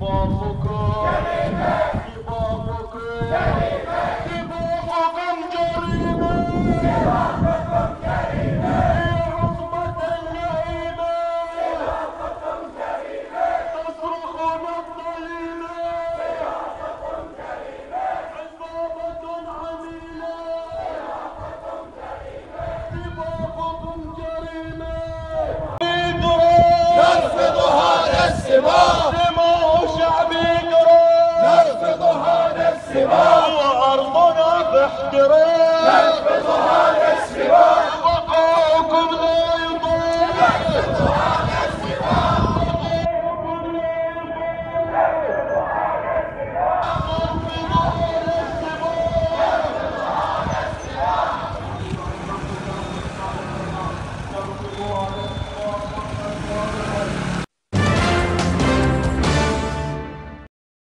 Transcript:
Keep on الشباب وأرضنا بإحترام. نحفظها للشباب وقوكم لا يطير